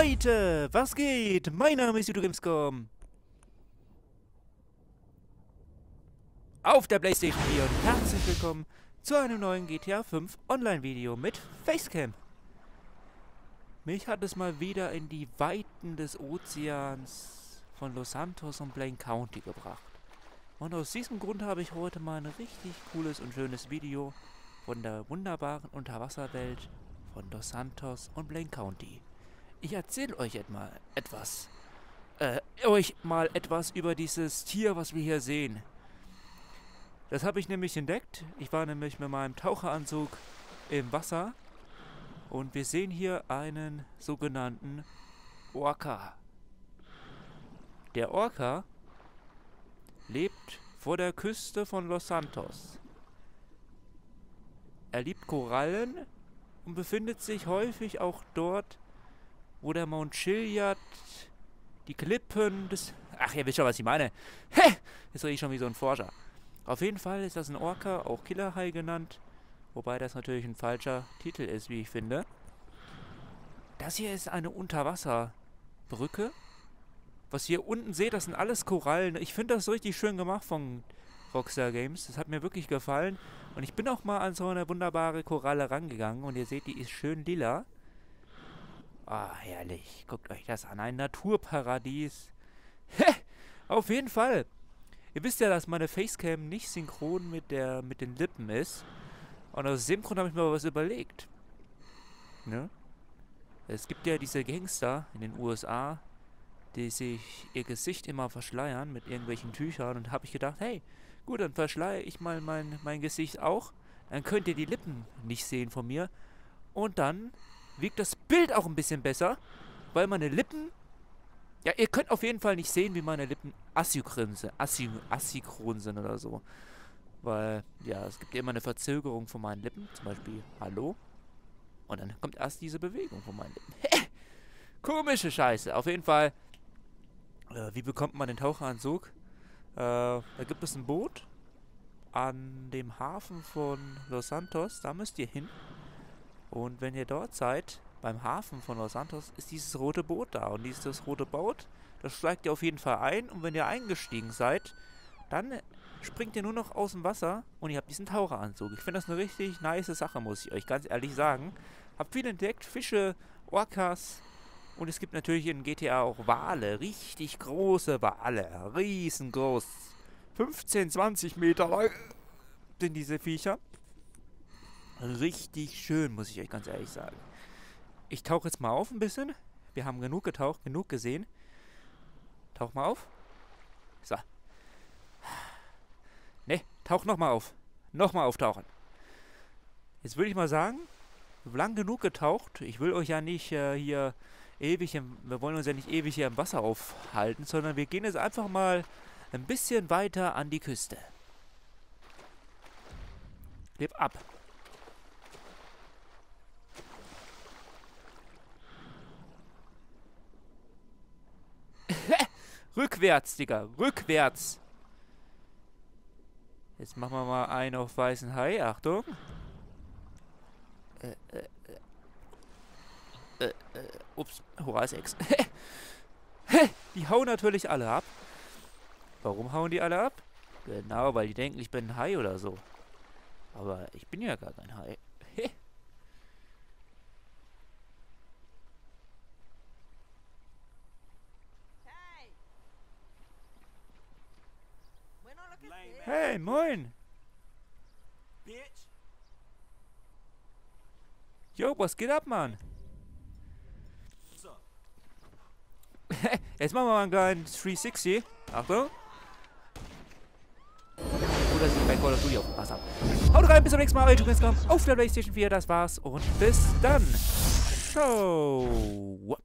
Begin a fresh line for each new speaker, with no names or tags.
Leute, was geht? Mein Name ist Judo Gamescom. Auf der Playstation 4 und herzlich willkommen zu einem neuen GTA 5 Online-Video mit Facecam. Mich hat es mal wieder in die Weiten des Ozeans von Los Santos und Blaine County gebracht. Und aus diesem Grund habe ich heute mal ein richtig cooles und schönes Video von der wunderbaren Unterwasserwelt von Los Santos und Blaine County. Ich erzähle euch etwa etwas. Äh, euch mal etwas über dieses Tier, was wir hier sehen. Das habe ich nämlich entdeckt. Ich war nämlich mit meinem Taucheranzug im Wasser. Und wir sehen hier einen sogenannten Orca. Der Orca lebt vor der Küste von Los Santos. Er liebt Korallen und befindet sich häufig auch dort, wo der Mount Chiliad, die Klippen des... Ach, ihr wisst schon, was ich meine. Hä? Jetzt rede ich schon wie so ein Forscher. Auf jeden Fall ist das ein Orca, auch Killerhai genannt. Wobei das natürlich ein falscher Titel ist, wie ich finde. Das hier ist eine Unterwasserbrücke. Was ihr unten seht, das sind alles Korallen. Ich finde das so richtig schön gemacht von Rockstar Games. Das hat mir wirklich gefallen. Und ich bin auch mal an so eine wunderbare Koralle rangegangen. Und ihr seht, die ist schön lila. Ah, herrlich. Guckt euch das an. Ein Naturparadies. Hä? Auf jeden Fall. Ihr wisst ja, dass meine Facecam nicht synchron mit, der, mit den Lippen ist. Und aus dem Grund habe ich mir was überlegt. Ne? Es gibt ja diese Gangster in den USA, die sich ihr Gesicht immer verschleiern mit irgendwelchen Tüchern. Und habe ich gedacht, hey, gut, dann verschleiere ich mal mein, mein Gesicht auch. Dann könnt ihr die Lippen nicht sehen von mir. Und dann wirkt das Bild auch ein bisschen besser, weil meine Lippen... Ja, ihr könnt auf jeden Fall nicht sehen, wie meine Lippen asynchron sind, asynchron sind oder so. Weil, ja, es gibt immer eine Verzögerung von meinen Lippen. Zum Beispiel Hallo. Und dann kommt erst diese Bewegung von meinen Lippen. Komische Scheiße. Auf jeden Fall, äh, wie bekommt man den Taucheranzug? Äh, da gibt es ein Boot an dem Hafen von Los Santos. Da müsst ihr hin. Und wenn ihr dort seid, beim Hafen von Los Santos, ist dieses rote Boot da. Und dieses rote Boot, das steigt ihr auf jeden Fall ein. Und wenn ihr eingestiegen seid, dann springt ihr nur noch aus dem Wasser und ihr habt diesen Taucheranzug. Ich finde das eine richtig nice Sache, muss ich euch ganz ehrlich sagen. Hab viel entdeckt, Fische, Orcas und es gibt natürlich in GTA auch Wale, richtig große Wale, riesengroß. 15, 20 Meter lang sind diese Viecher. Richtig schön, muss ich euch ganz ehrlich sagen. Ich tauche jetzt mal auf ein bisschen. Wir haben genug getaucht, genug gesehen. Tauch mal auf. So. Ne, tauch nochmal auf. Nochmal auftauchen. Jetzt würde ich mal sagen, lang genug getaucht. Ich will euch ja nicht äh, hier ewig, im, wir wollen uns ja nicht ewig hier im Wasser aufhalten, sondern wir gehen jetzt einfach mal ein bisschen weiter an die Küste. Leb ab. Rückwärts, Digga. Rückwärts. Jetzt machen wir mal einen auf weißen Hai. Achtung. Äh, äh, äh, äh, ups, Hurra 6. die hauen natürlich alle ab. Warum hauen die alle ab? Genau, weil die denken, ich bin ein Hai oder so. Aber ich bin ja gar kein Hai. Hey, moin! Yo, was geht ab, Mann? Jetzt machen wir mal einen kleinen 360. Achtung. Oder sind bei Call of Duty aufgepasst haben. Haut rein, bis zum nächsten Mal. Euer Auf der Playstation 4, das war's. Und bis dann. Ciao.